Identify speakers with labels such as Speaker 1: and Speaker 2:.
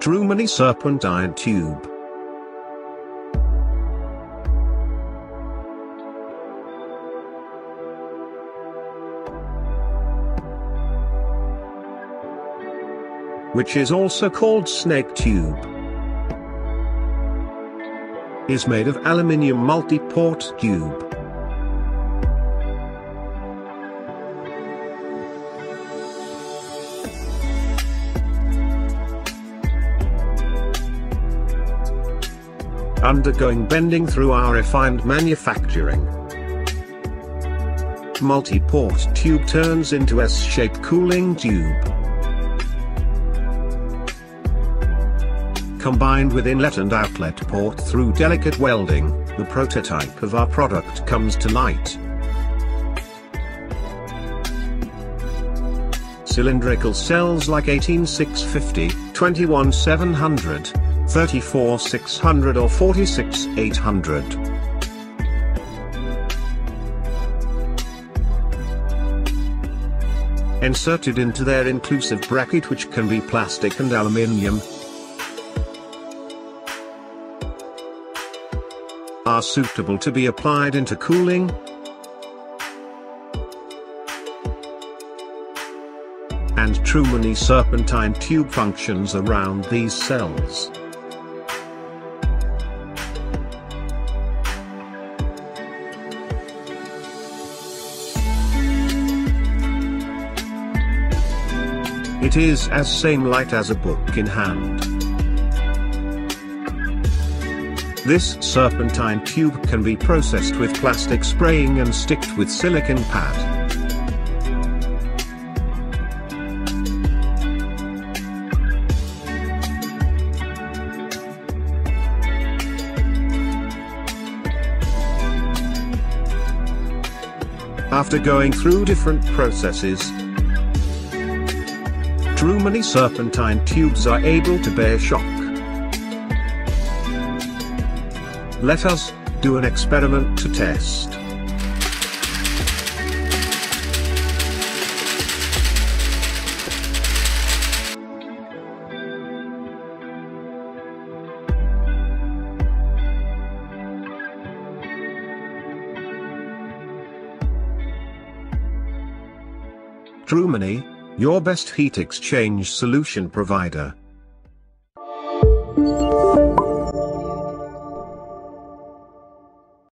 Speaker 1: Trumony Serpentine Tube. Which is also called snake tube. Is made of aluminium multi-port tube. Undergoing bending through our refined manufacturing. Multi-port tube turns into S-shaped cooling tube. Combined with inlet and outlet port through delicate welding, the prototype of our product comes to light. Cylindrical cells like 18650, 21700, 34600 or 46800. Inserted into their inclusive bracket which can be plastic and aluminium. Are suitable to be applied into cooling, and Trumony serpentine tube functions around these cells. It is as same light as a book in hand. This serpentine tube can be processed with plastic spraying and sticked with silicon pad. After going through different processes, Trumony serpentine tubes are able to bear shock. Let us do an experiment to test. Trumony, your best heat exchange solution provider.